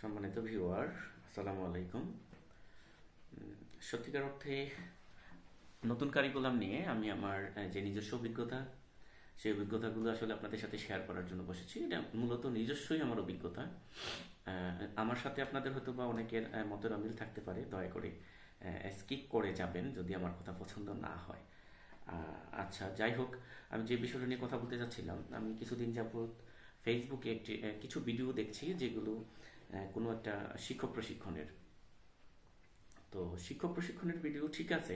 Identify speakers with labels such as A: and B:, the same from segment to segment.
A: সম্মানিত ভিউয়ার আসসালামু আলাইকুম। সত্যিকার অর্থে নতুন কারিকুলাম নিয়ে আমি আমার যে নিজস্ব অভিজ্ঞতা, সেই অভিজ্ঞতাগুলো আসলে আপনাদের সাথে শেয়ার করার জন্য বসেছি। এটা মূলত নিজস্বই আমার অভিজ্ঞতা। আমার সাথে আপনাদের হয়তো বা অনেকের মতের অমিল থাকতে পারে। দয়া করে স্কিপ করে যাবেন যদি আমার কথা পছন্দ না হয়। আচ্ছা যাই হোক, আমি যে বিষয়টা নিয়ে কথা বলতে চাচ্ছিলাম, আমি কিছুদিন যাবত ফেসবুকে একটি কিছু ভিডিও দেখছি যেগুলো কোনো একটা শিক্ষক প্রশিক্ষণের। তো শিক্ষক প্রশিক্ষণের ভিডিও ঠিক আছে,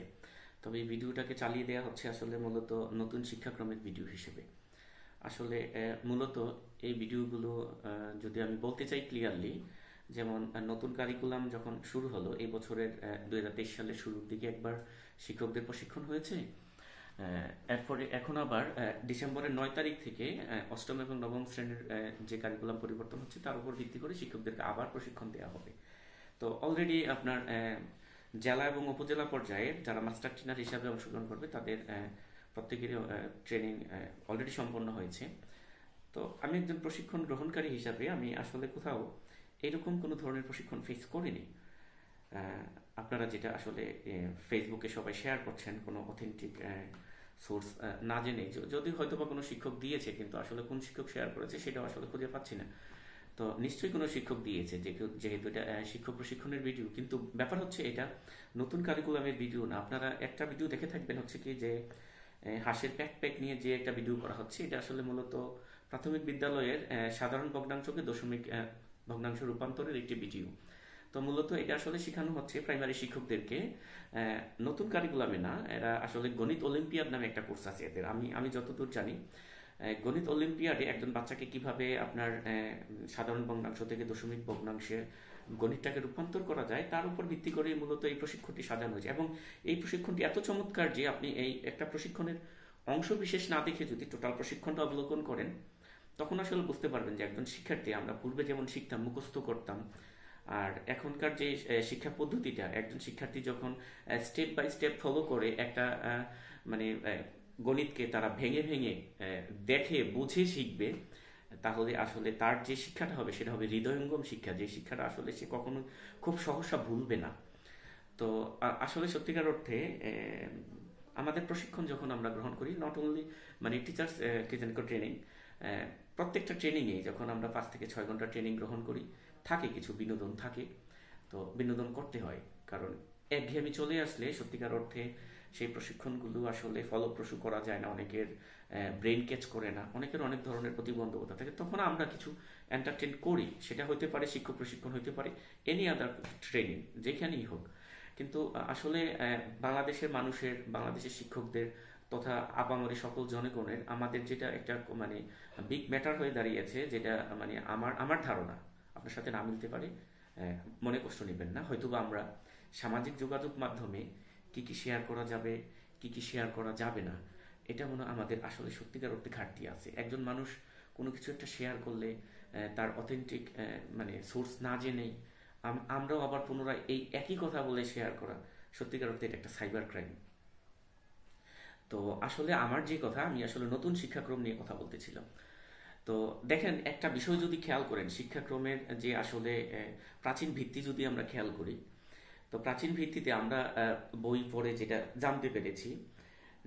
A: তবে এই ভিডিওটাকে চালিয়ে দেওয়া হচ্ছে আসলে মূলত নতুন শিক্ষাক্রমের ভিডিও হিসেবে। আসলে মূলত এই ভিডিওগুলো যদি আমি বলতে চাই ক্লিয়ারলি যেমন নতুন কারিকুলাম যখন শুরু হলো, এই বছরের দুই হাজার তেইশ সালের শুরুর দিকে একবার শিক্ষকদের প্রশিক্ষণ হয়েছে। এরপরে এখন আবার ডিসেম্বরের নয় তারিখ থেকে অষ্টম এবং নবম শ্রেণির যে কারিকুলাম পরিবর্তন হচ্ছে, তার উপর ভিত্তি করে শিক্ষকদেরকে আবার প্রশিক্ষণ দেওয়া হবে। তো অলরেডি আপনার জেলা এবং উপজেলা পর্যায়ে যারা মাস্টার ট্রেনার হিসাবে অংশগ্রহণ করবে, তাদের প্রত্যেকেরই ট্রেনিং অলরেডি সম্পন্ন হয়েছে। তো আমি একজন প্রশিক্ষণ গ্রহণকারী হিসাবে আমি আসলে কোথাও এরকম কোনো ধরনের প্রশিক্ষণ ফেস করিনি। আপনারা যেটা আসলে ফেসবুকে সবাই শেয়ার করছেন, কোনো অথেন্টিক সোর্স না জেনে যদি হয়তো বা কোনো শিক্ষক দিয়েছে, কিন্তু আসলে কোন শিক্ষক শেয়ার করেছে সেটাও আসলে খুঁজে পাচ্ছি না। তো নিশ্চয়ই কোনো শিক্ষক দিয়েছে যেহেতু এটা শিক্ষক প্রশিক্ষণের ভিডিও কিন্তু ব্যাপার হচ্ছে এটা, নতুন কারিকুলামের ভিডিও না। আপনারা একটা ভিডিও দেখে থাকবেন হচ্ছে কি যে হাঁসের প্যাক প্যাক নিয়ে যে একটা ভিডিও করা হচ্ছে, এটা আসলে মূলত প্রাথমিক বিদ্যালয়ের সাধারণ ভগ্নাংশকে দশমিক ভগ্নাংশ রূপান্তরের একটি ভিডিও তো মূলত এটা আসলে শেখানো হচ্ছে প্রাইমারি শিক্ষকদেরকে। নতুন কারিকুলামে না, এরা আসলে গণিত অলিম্পিয়াড নামে একটা কোর্স আছে এদের। আমি আমি যতদূর জানি গণিত অলিম্পিয়াডে একজন বাচ্চাকে কীভাবে আপনার সাধারণ ভগ্নাংশ থেকে দশমিক ভগ্নাংশে গণিতটাকে রূপান্তর করা যায়, তার উপর ভিত্তি করে মূলত এই প্রশিক্ষণটি সাজানো হয়েছে। এবং এই প্রশিক্ষণটি এত চমৎকার যে আপনি এই একটা প্রশিক্ষণের অংশ বিশেষ না দেখে যদি টোটাল প্রশিক্ষণটা অবলোকন করেন, তখন আসলে বুঝতে পারবেন যে একজন শিক্ষার্থী, আমরা পূর্বে যেমন শিখতাম, মুখস্থ করতাম আর এখনকার যে শিক্ষা পদ্ধতিটা, একজন শিক্ষার্থী যখন স্টেপ বাই স্টেপ ফলো করে একটা মানে গণিতকে তারা ভেঙে ভেঙে দেখে, বুঝে শিখবে, তাহলে আসলে তার যে শিক্ষাটা হবে সেটা হবে হৃদয়ঙ্গম শিক্ষা। যে শিক্ষাটা আসলে সে কখনো খুব সহসা ভুলবে না। তো আসলে সত্যিকার অর্থে আমাদের প্রশিক্ষণ যখন আমরা গ্রহণ করি নট অনলি মানে টিচার্স ক্লিনিক্যাল ট্রেনিং প্রত্যেকটা ট্রেনিংয়ে যখন আমরা পাঁচ থেকে ছয় ঘণ্টা ট্রেনিং গ্রহণ করি থাকে, কিছু বিনোদন থাকে। তো বিনোদন করতে হয়, কারণ একঘেয়েমি চলে আসলে সত্যিকার অর্থে সেই প্রশিক্ষণগুলো আসলে ফলপ্রসূ করা যায় না, অনেকের ব্রেন ক্যাচ করে না, অনেকের অনেক ধরনের প্রতিবন্ধকতা থাকে। তখন আমরা কিছু এন্টারটেন করি, সেটা হতে পারে, শিক্ষক প্রশিক্ষণ হতে পারে এনি আদার ট্রেনিং যেখানেই হোক। কিন্তু আসলে বাংলাদেশের মানুষের, বাংলাদেশের শিক্ষকদের তথা আপামরি সকল জনগণের আমাদের যেটা একটা মানে বিগ ম্যাটার হয়ে দাঁড়িয়েছে, যেটা মানে আমার আমার ধারণা। আপনার সাথে না মিলতে পারে মনে কষ্ট নেবেন না। হয়তোবা আমরা সামাজিক যোগাযোগ মাধ্যমে কি কি শেয়ার করা যাবে, কি কি শেয়ার করা যাবে না, এটা মনে আমাদের আসলে সত্যিকার অর্থে ঘাটতি আছে। একজন মানুষ কোনো কিছু একটা শেয়ার করলে তার অথেন্টিক মানে সোর্স না জেনেই আম- আমরাও আবার পুনরায় এই একই কথা বলে শেয়ার করা সত্যিকার অর্থে এটা একটা সাইবার ক্রাইম তো আসলে আমার যে কথা, আমি আসলে নতুন শিক্ষাক্রম নিয়ে কথা বলতেছিলাম। তো দেখেন, একটা বিষয় যদি খেয়াল করেন শিক্ষাক্রমের যে আসলে প্রাচীন ভিত্তি যদি আমরা খেয়াল করি, তো প্রাচীন ভিত্তিতে আমরা বই পড়ে যেটা জানতে পেরেছি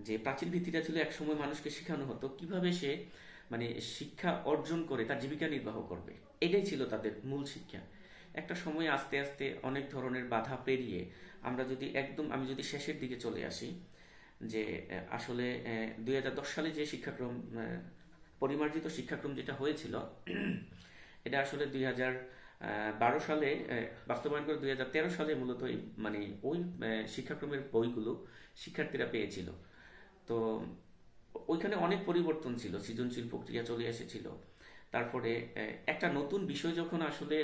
A: যে প্রাচীন ভিত্তিটা ছিল একসময় মানুষকে শেখানো হতো কীভাবে সে মানে শিক্ষা অর্জন করে তার জীবিকা নির্বাহ করবে। এটাই ছিল তাদের মূল শিক্ষা। একটা সময় আস্তে আস্তে অনেক ধরনের বাধা পেরিয়ে আমরা যদি একদম, আমি যদি শেষের দিকে চলে আসি যে আসলে দুই হাজার দশ সালে যে শিক্ষাক্রম পরিমার্জিত শিক্ষাক্রম যেটা হয়েছিল, এটা আসলে দুই বারো সালে বাস্তবায়ন করে দুই হাজার তেরো সালে মূলত মানে ওই শিক্ষাক্রমের বইগুলো শিক্ষার্থীরা পেয়েছিল। তো ওইখানে অনেক পরিবর্তন ছিল, সৃজনশীল প্রক্রিয়া চলে এসেছিল। তারপরে একটা নতুন বিষয় যখন আসলে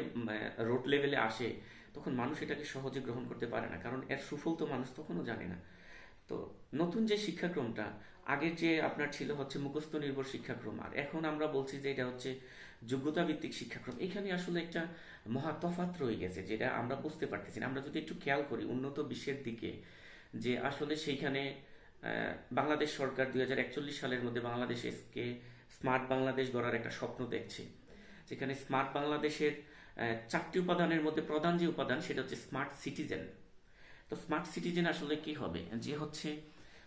A: রোড লেভেলে আসে, তখন মানুষ এটাকে সহজে গ্রহণ করতে পারে না, কারণ এর সুফল তো মানুষ তখনও জানে না। তো নতুন যে শিক্ষাক্রমটা, আগের যে আপনার ছিল হচ্ছে মুখস্থ নির্ভর শিক্ষাক্রম, আর এখন আমরা বলছি যে এটা হচ্ছে যোগ্যতা ভিত্তিক শিক্ষাক্রম, এখানে আসলে একটা মহা তফাৎ রয়ে গেছে যেটা আমরা বুঝতে পারতেছি না। আমরা যদি একটু খেয়াল করি উন্নত বিশ্বের দিকে, যে আসলে সেইখানে বাংলাদেশ সরকার দুই হাজার একচল্লিশ সালের মধ্যে বাংলাদেশকে স্মার্ট বাংলাদেশ গড়ার একটা স্বপ্ন দেখছে। যেখানে স্মার্ট বাংলাদেশের চারটি উপাদানের মধ্যে প্রধান যে উপাদান সেটা হচ্ছে স্মার্ট সিটিজেন। তো স্মার্ট সিটিজেন আসলে কি হবে? যে হচ্ছে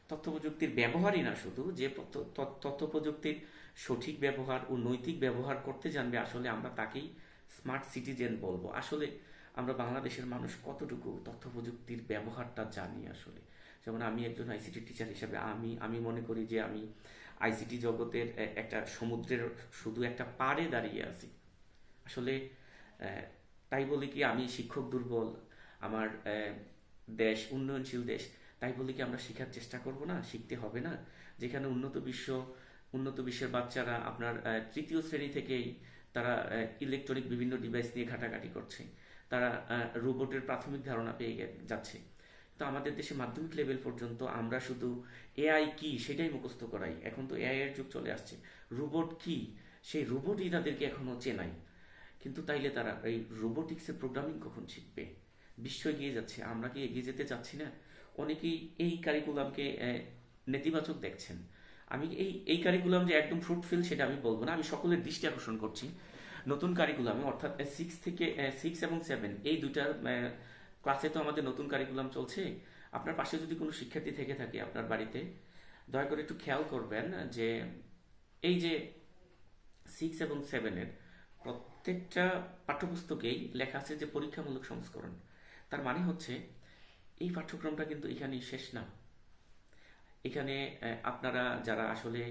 A: তথ্য প্রযুক্তির ব্যবহারই না শুধু, যে তথ্য- প্রযুক্তির সঠিক ব্যবহার ও নৈতিক ব্যবহার করতে জানবে, আসলে আমরা তাকেই স্মার্ট সিটিজেন বলব। আসলে আমরা বাংলাদেশের মানুষ কতটুকু তথ্য প্রযুক্তির ব্যবহারটা জানি আসলে? যেমন আমি একজন আইসিটি টিচার হিসাবে, আমি আমি মনে করি যে আমি আইসিটি জগতের একটা সমুদ্রের শুধু একটা পাড়ে দাঁড়িয়ে আছি। আসলে তাই বলি কি আমি শিক্ষক দুর্বল, আমার দেশ, উন্নয়নশীল দেশ, তাই বলি কি আমরা শেখার চেষ্টা করব না? শিখতে হবে না? যেখানে উন্নত বিশ্ব, উন্নত বিশ্বের বাচ্চারা আপনার তৃতীয় শ্রেণি থেকেই তারা ইলেকট্রনিক বিভিন্ন ডিভাইস নিয়ে ঘাটাঘাটি করছে। তারা রোবটের প্রাথমিক ধারণা পেয়ে যাচ্ছে। তো আমাদের দেশে মাধ্যমিক লেভেল পর্যন্ত আমরা শুধু এআই কি সেটাই মুখস্থ করাই। এখন তো এআই এর যুগ চলে আসছে। রোবট কি? সেই রোবটই তাদেরকে এখনও চেনাই কিন্তু তাইলে তারা এই রোবোটিক্সের প্রোগ্রামিং কখন শিখবে? বিশ্ব এগিয়ে যাচ্ছে, আমরা কি এগিয়ে যেতে চাচ্ছি না? অনেকেই এই কারিকুলামকে নেতিবাচক দেখছেন। আমি এই এই কারিকুলাম যে একদম ফ্রুটফিল সেটা আমি বলব না, আমি সকলের দৃষ্টি আকর্ষণ করছি। নতুন কারিকুলামে অর্থাৎ সিক্স থেকে সিক্স এবং সেভেন এই দুইটা ক্লাসে তো আমাদের নতুন কারিকুলাম চলছে। আপনার পাশে যদি কোনো শিক্ষার্থী থেকে থাকে আপনার বাড়িতে, দয়া করে একটু খেয়াল করবেন যে এই যে সিক্স এবং সেভেনের প্রত্যেকটা পাঠ্যপুস্তকেই লেখা আছে যে পরীক্ষামূলক সংস্করণ। তার মানে হচ্ছে, এই পাঠ্যক্রমটা কিন্তু এখানেই শেষ না। এখানে আপনারা যারা আসলে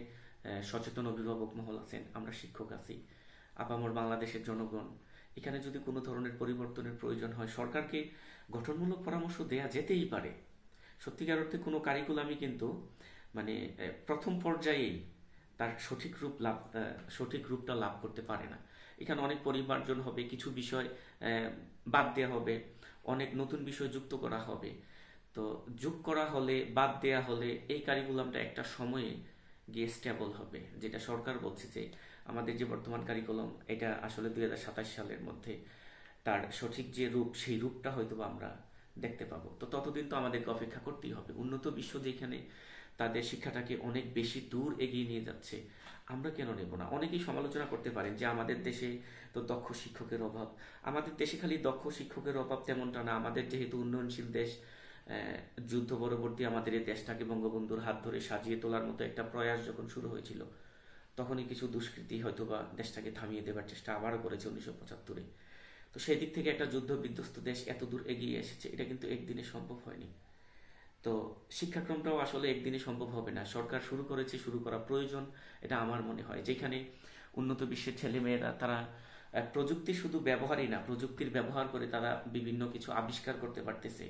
A: সচেতন অভিভাবক মহল আছেন, আমরা শিক্ষক আছি, আপামর বাংলাদেশের জনগণ, এখানে যদি কোনো ধরনের পরিবর্তনের প্রয়োজন হয়, সরকারকে গঠনমূলক পরামর্শ দেয়া যেতেই পারে। সত্যিকার অর্থে কোনো কারিকুলামই কিন্তু মানে প্রথম পর্যায়েই তার সঠিক রূপ লাভ সঠিক রূপটা লাভ করতে পারে না। এখানে অনেক পরিমার্জন হবে, কিছু বিষয় বাদ দেওয়া হবে, অনেক নতুন বিষয় যুক্ত করা হবে। তো যোগ করা হলে, বাদ দেয়া হলে এই কারিকুলামটা একটা সময়ে গিয়ে স্টেবল হবে, যেটা সরকার বলছে যে আমাদের যে বর্তমান কারিকুলাম এটা আসলে দুই হাজার সাতাশ সালের মধ্যে তার সঠিক যে রূপ, সেই রূপটা হয়তো আমরা দেখতে পাবো। তো ততদিন তো আমাদেরকে অপেক্ষা করতেই হবে। উন্নত বিশ্ব যেখানে তাদের শিক্ষাটাকে অনেক বেশি দূর এগিয়ে নিয়ে যাচ্ছে। আমরা কেন নেব না? অনেকেই সমালোচনা করতে পারেন যে, আমাদের দেশে তো দক্ষ শিক্ষকের অভাব। আমাদের দেশে খালি দক্ষ শিক্ষকের অভাব তেমনটা না। আমাদের যেহেতু উন্নয়নশীল দেশ যুদ্ধ পরবর্তী আমাদের এই দেশটাকে বঙ্গবন্ধুর হাত ধরে সাজিয়ে তোলার মতো একটা প্রয়াস যখন শুরু হয়েছিল, তখনই কিছু দুষ্কৃতী হয়তো বা দেশটাকে থামিয়ে দেবার চেষ্টা আবারও করেছে উনিশশো পঁচাত্তরে। তো সেই দিক থেকে একটা যুদ্ধ বিধ্বস্ত দেশ এত দূর এগিয়ে এসেছে, এটা কিন্তু একদিনে সম্ভব হয়নি। তো শিক্ষাক্রমটাও আসলে একদিনে সম্ভব হবে না। সরকার শুরু করেছে, শুরু করা প্রয়োজন, এটা আমার মনে হয়। যেখানে উন্নত বিশ্বের ছেলেমেয়েরা, তারা প্রযুক্তি শুধু ব্যবহারই না, প্রযুক্তির ব্যবহার করে তারা বিভিন্ন কিছু আবিষ্কার করতে পারতেছে।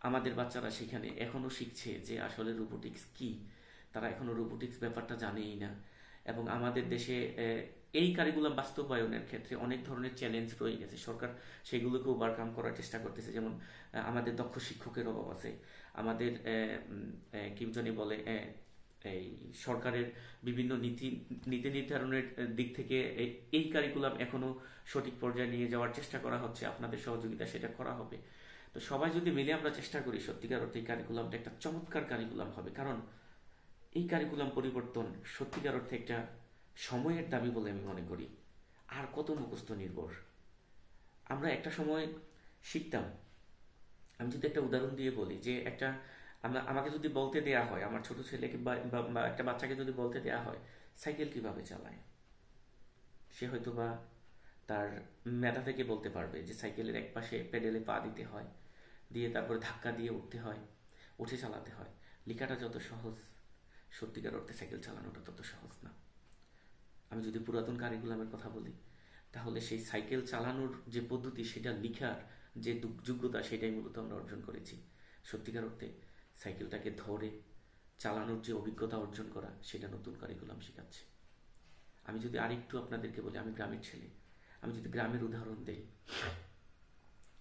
A: আমাদের বাচ্চারা সেখানে এখনও শিখছে যে আসলে রোবোটিক্স কি। তারা এখনও রোবোটিক্স ব্যাপারটা জানেই না। এবং আমাদের দেশে এই কারিকুলাম বাস্তবায়নের ক্ষেত্রে অনেক ধরনের চ্যালেঞ্জ রয়ে গেছে। সরকার সেগুলোকে ওভারকাম করার চেষ্টা করতেছে। যেমন আমাদের দক্ষ শিক্ষকের অভাব আছে। আমাদের আহ, উম, আহ, কি জানি বলে এই সরকারের বিভিন্ন নীতি নীতি নির্ধারণের দিক থেকে এই কারিকুলাম এখনও সঠিক পর্যায়ে নিয়ে যাওয়ার চেষ্টা করা হচ্ছে। আপনাদের সহযোগিতা সেটা করা হবে। তো সবাই যদি মিলে আমরা চেষ্টা করি সত্যিকার অর্থে এই কারিকুলামটা একটা চমৎকার কারিকুলাম হবে। কারণ এই কারিকুলাম পরিবর্তন সত্যিকার অর্থে একটা সময়ের দাবি বলে আমি মনে করি। আর কত মুখস্থ নির্ভর। আমরা একটা সময় শিখতাম। আমি যদি একটা উদাহরণ দিয়ে বলি যে একটা, আমরা, আমাকে যদি বলতে দেয়া হয়, আমার ছোট ছেলেকে বা একটা বাচ্চাকে যদি বলতে দেয়া হয়, সাইকেল কীভাবে চালায়? সে হয়তো বা তার মেধা থেকে বলতে পারবে যে সাইকেলের এক পাশে পেডেলে পা দিতে হয়, দিয়ে তারপরে ধাক্কা দিয়ে উঠতে হয়, উঠে চালাতে হয়। লেখাটা যত সহজ, সত্যিকার অর্থে সাইকেল চালানোটা তত সহজ না। আমি যদি পুরাতন কারিকুলামের কথা বলি, তাহলে সেই সাইকেল চালানোর যে পদ্ধতি, সেটা লিখার যে যোগ্যতা, সেটাই মূলত আমরা অর্জন করেছি। সত্যিকার অর্থে সাইকেলটাকে ধরে চালানোর যে অভিজ্ঞতা অর্জন করা, সেটা নতুন কারিকুলাম শেখাচ্ছে। আমি যদি আরেকটু আপনাদেরকে বলি, আমি গ্রামের ছেলে। আমি যদি গ্রামের উদাহরণ দেই,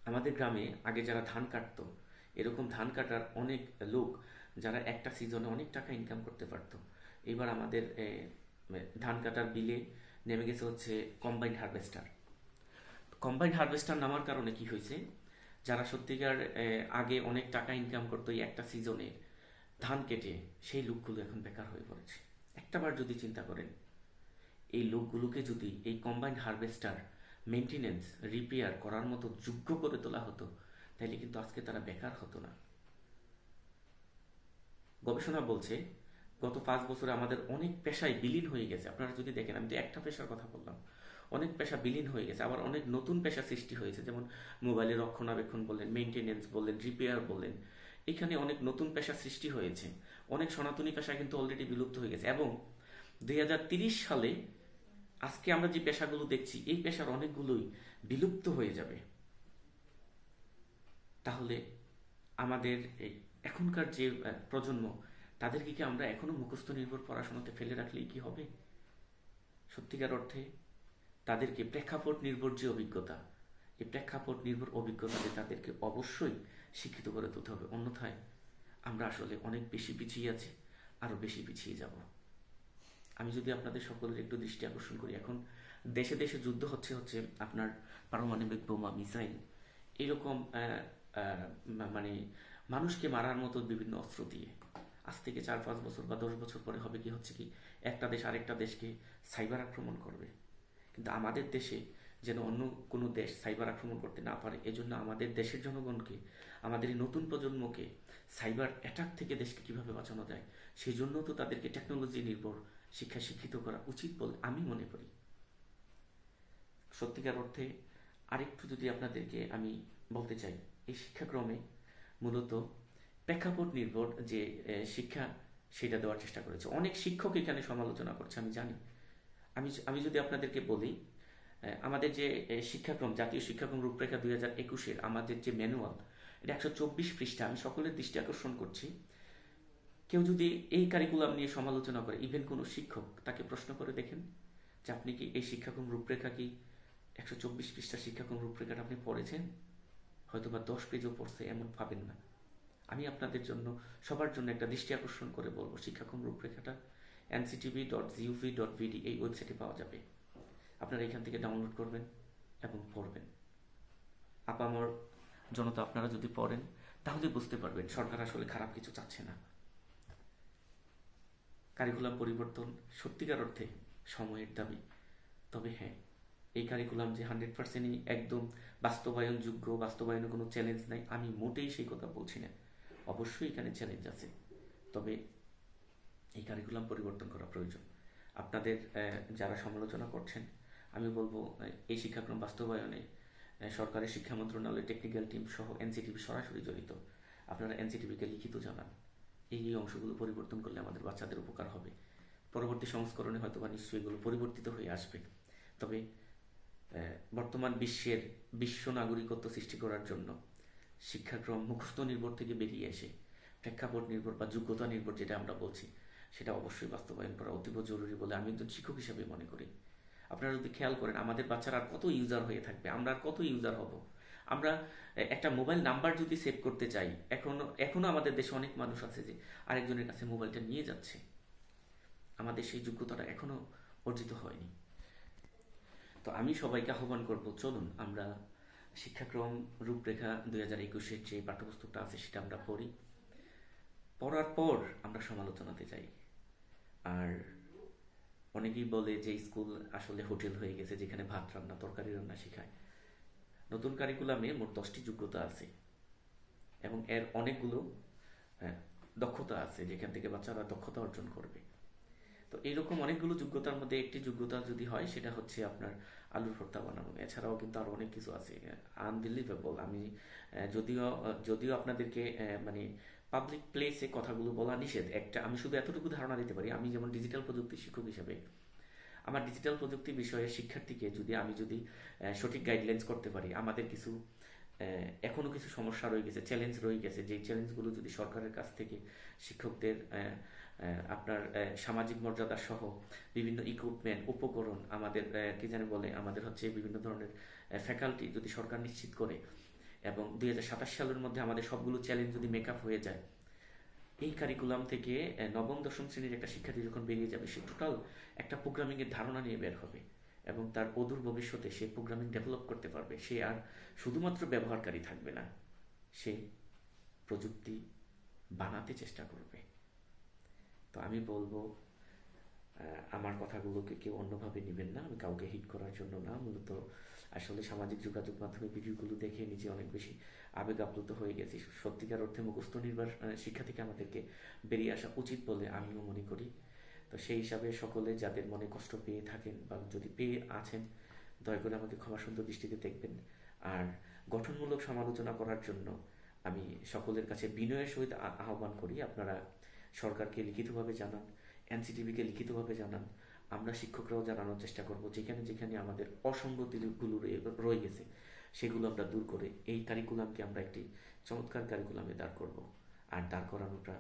A: আমাদের গ্রামে আগে যারা ধান কাটতো, এরকম ধান কাটার অনেক লোক, যারা একটা সিজনে অনেক টাকা ইনকাম করতে পারতো। এবার আমাদের ধান কাটার বিলে নেমে গেছে হচ্ছে কম্বাইন্ড হারভেস্টার কম্বাইন্ড হারভেস্টার নামার কারণে কি হয়েছে? যারা সত্যিকার আগে অনেক টাকা ইনকাম করতো এই একটা সিজনে ধান কেটে সেই লোকগুলো এখন বেকার হয়ে পড়েছে। একটাবার যদি চিন্তা করেন, এই লোকগুলোকে যদি এই কম্বাইন্ড হারভেস্টার মেনটেনেন্স রিপেয়ার করার মতো যোগ্য করে তোলা হতো, তাহলে কিন্তু আজকে তারা বেকার হতো না। গবেষণা বলছে গত পাঁচ বছরে আমাদের অনেক পেশায় বিলীন হয়ে গেছে। আপনারা যদি দেখেন, আমি তো একটা পেশার কথা বললাম, অনেক পেশা বিলীন হয়ে গেছে। আবার অনেক নতুন পেশা সৃষ্টি হয়েছে, যেমন মোবাইলের রক্ষণাবেক্ষণ বললেন মেনটেনেন্স বললেন রিপেয়ার বললেন। এখানে অনেক নতুন পেশা সৃষ্টি হয়েছে। অনেক সনাতনী পেশা কিন্তু অলরেডি বিলুপ্ত হয়ে গেছে। এবং দুই সালে আজকে আমরা যে পেশাগুলো দেখছি, এই পেশার অনেকগুলোই বিলুপ্ত হয়ে যাবে। তাহলে আমাদের এখনকার যে প্রজন্ম তাদেরকে কি আমরা এখনও মুখস্থ নির্ভর পড়াশোনাতে ফেলে রাখলেই কি হবে? সত্যিকার অর্থে, তাদেরকে প্রেক্ষাপট নির্ভর যে অভিজ্ঞতা এই প্রেক্ষাপট নির্ভর অভিজ্ঞতাতে তাদেরকে অবশ্যই শিক্ষিত করে তুলতে হবে। অন্যথায় আমরা আসলে অনেক বেশি পিছিয়ে আছি আরও বেশি পিছিয়ে যাব। আমি যদি আপনাদের সকলের একটু দৃষ্টি আকর্ষণ করি, এখন দেশে দেশে যুদ্ধ হচ্ছে হচ্ছে আপনার পারমাণবিক বোমা, মিসাইল। এরকম মানে মানুষকে মারার মতো বিভিন্ন অস্ত্র দিয়ে। আজ থেকে চার, পাঁচ বছর বা দশ বছর পরে হবে কি, হচ্ছে কি, একটা দেশ আরেকটা দেশকে সাইবার আক্রমণ করবে। কিন্তু আমাদের দেশে যেন অন্য কোনো দেশ সাইবার আক্রমণ করতে না পারে, এজন্য আমাদের দেশের জনগণকে, আমাদের এই নতুন প্রজন্মকে সাইবার অ্যাটাক থেকে দেশকে কীভাবে বাঁচানো যায় সেই জন্য তো তাদেরকে টেকনোলজি নির্ভর, শিক্ষা শিক্ষিত করা উচিত বলে আমি মনে করি। সত্যিকার অর্থে আরেকটু যদি আপনাদেরকে আমি বলতে চাই, এই শিক্ষাক্রমে মূলত প্রেক্ষাপট নির্ভর যে শিক্ষা সেটা দেওয়ার চেষ্টা করেছে। অনেক শিক্ষক এখানে সমালোচনা করছে, আমি জানি। আমি আমি যদি আপনাদেরকে বলি আমাদের যে শিক্ষাক্রম, জাতীয় শিক্ষাক্রম রূপরেখা দুই হাজার একুশের আমাদের যে ম্যানুয়াল, এটা একশো চব্বিশ পৃষ্ঠা, আমি সকলের দৃষ্টি আকর্ষণ করছি। কেউ যদি এই কারিকুলাম নিয়ে সমালোচনা করে, ইভেন কোনো শিক্ষক তাকে প্রশ্ন করে দেখেন যে আপনি কি এই শিক্ষাক্রম রূপরেখা কি, একশো চব্বিশ পৃষ্ঠা শিক্ষাক্রম রূপরেখাটা আপনি পড়েছেন? হয়তো বা দশ পেজও পড়ছে, এমন ভাবেন না। আমি আপনাদের জন্য, সবার জন্য একটা দৃষ্টি আকর্ষণ করে বলব শিক্ষাক্রম রূপরেখাটা। NCTB dot gov dot BD এই ওয়েবসাইটে পাওয়া যাবে। আপনারা এখান থেকে ডাউনলোড করবেন এবং পড়বেন। আপামর জনতা, আপনারা যদি পড়েন, তাহলে বুঝতে পারবেন সরকার আসলে খারাপ কিছু চাচ্ছে না। কারিকুলাম পরিবর্তন সত্যিকার অর্থে সময়ের দাবি। তবে হ্যাঁ এই কারিকুলাম যে হান্ড্রেড পার্সেন্টই একদম বাস্তবায়নযোগ্য বাস্তবায়নের কোনো চ্যালেঞ্জ নাই, আমি মোটেই সেই কথা বলছি না। অবশ্যই এখানে চ্যালেঞ্জ আছে। তবে এই কারিকুলাম পরিবর্তন করা প্রয়োজন। আপনাদের যারা সমালোচনা করছেন, আমি বলব এই শিক্ষাক্রম বাস্তবায়নে সরকারের শিক্ষা মন্ত্রণালয়ের টেকনিক্যাল টিম সহ এনসিটিভি সরাসরি জড়িত। আপনারা এনসিটিভিকে লিখিত জানান। এই এই অংশগুলো পরিবর্তন করলে আমাদের বাচ্চাদের উপকার হবে। পরবর্তী সংস্করণে হয়তো বা নিশ্চয়ই এগুলো পরিবর্তিত হয়ে আসবে। তবে বর্তমান বিশ্বের বিশ্ব নাগরিকত্ব সৃষ্টি করার জন্য শিক্ষাক্রম মুখস্থ নির্ভর থেকে বেরিয়ে এসে প্রেক্ষাপট নির্ভর বা যোগ্যতা নির্ভর যেটা আমরা বলছি, সেটা অবশ্যই বাস্তবায়ন করা অতীব জরুরি বলে আমি একজন শিক্ষক হিসাবে মনে করি। আপনারা যদি খেয়াল করেন, আমাদের বাচ্চারা আর কত ইউজার হয়ে থাকবে, আমরা আর কত ইউজার হব? আমরা একটা মোবাইল নাম্বার যদি সেভ করতে চাই, এখনও এখনও আমাদের দেশে অনেক মানুষ আছে যে আরেকজনের কাছে মোবাইলটা নিয়ে যাচ্ছে। আমাদের সেই যোগ্যতাটা এখনও অর্জিত হয়নি। তো আমি সবাইকে আহ্বান করব, চলুন আমরা শিক্ষাক্রম রূপরেখা দুই হাজার একুশের যে পাঠ্যপুস্তকটা আছে সেটা আমরা পড়ি। পড়ার পর আমরা সমালোচনাতে যাই। আর অনেকেই বলে যে স্কুল আসলে হোটেল হয়ে গেছে, যেখানে ভাত রান্না, তরকারি রান্না শেখায়। নতুন কারিকুলামে মোট দশটি যোগ্যতা আছে। এবং এর অনেকগুলো দক্ষতা আছে, যেখান থেকে বাচ্চারা দক্ষতা অর্জন করবে। তো এরকম অনেকগুলো যোগ্যতার মধ্যে একটি যোগ্যতা যদি হয়, সেটা হচ্ছে আপনার আলুর ভর্তা বানানো। এছাড়াও কিন্তু আরও অনেক কিছু আছে। আনবিলিভেবল। আমি যদিও যদিও আপনাদেরকে মানে পাবলিক প্লেসে কথাগুলো বলা নিষেধ, একটা আমি শুধু এতটুকু ধারণা দিতে পারি, আমি যেমন ডিজিটাল প্রযুক্তি শিক্ষক হিসেবে, আমার ডিজিটাল প্রযুক্তি বিষয়ে শিক্ষার্থীকে যদি আমি যদি সঠিক গাইডলাইন্স করতে পারি, আমাদের কিছু এখনও কিছু সমস্যা রয়ে গেছে চ্যালেঞ্জ রয়ে গেছে। যে চ্যালেঞ্জগুলো যদি সরকারের কাছ থেকে শিক্ষকদের আপনার সামাজিক মর্যাদা সহ বিভিন্ন ইকুইপমেন্ট উপকরণ আমাদের কি জানে বলে, আমাদের হচ্ছে বিভিন্ন ধরনের ফ্যাকাল্টি যদি সরকার নিশ্চিত করে এবং দুই হাজার সাতাশ সালের মধ্যে আমাদের সবগুলো চ্যালেঞ্জ যদি মেকআপ হয়ে যায়, এই কারিকুলাম থেকে নবম, দশম শ্রেণির একটা শিক্ষার্থী যখন বেরিয়ে যাবে, সে টোটাল একটা প্রোগ্রামিং এর ধারণা নিয়ে বের হবে। এবং তার অদূর ভবিষ্যতে সে প্রোগ্রামিং ডেভেলপ করতে পারবে। সে আর শুধুমাত্র ব্যবহারকারী থাকবে না, সে প্রযুক্তি বানাতে চেষ্টা করবে। তো আমি বলব আমার কথাগুলোকে কেউ অন্যভাবে নেবেন না, আমি কাউকে হিট করার জন্য না, মূলত আসলে সামাজিক যোগাযোগ মাধ্যমে ভিডিওগুলো দেখে নিজে অনেক বেশি আবেগ আপ্লুত হয়ে গেছি। সত্যিকার অর্থে মুখস্থ নির্ভর শিক্ষা থেকে আমাদেরকে বেরিয়ে আসা উচিত বলে আমিও মনে করি। তো সেই হিসাবে সকলে যাদের মনে কষ্ট পেয়ে থাকেন বা যদি পেয়ে আছেন, দয়া করে আমাকে ক্ষমা সুন্দর দৃষ্টিতে দেখবেন। আর গঠনমূলক সমালোচনা করার জন্য আমি সকলের কাছে বিনয়ের সহিত আহ্বান করি, আপনারা সরকারকে লিখিতভাবে জানান, এনসিটিভিকে লিখিতভাবে জানান। আমরা শিক্ষকরাও জানানোর চেষ্টা করব, যেখানে যেখানে আমাদের অসঙ্গতিগুলো রয়ে- গেছে, সেগুলো আমরা দূর করে এই কারিকুলামকে আমরা একটি চমৎকার কারিকুলামে দাঁড় করব। আর দাঁড় করানোটা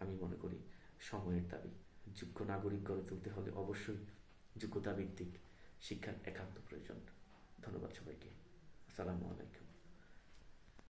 A: আমি মনে করি সময়ের দাবি। যোগ্য নাগরিক গড়ে তুলতে হলে অবশ্যই যোগ্যতা ভিত্তিক শিক্ষার একান্ত প্রয়োজন। ধন্যবাদ সবাইকে। আসসালামু আলাইকুম।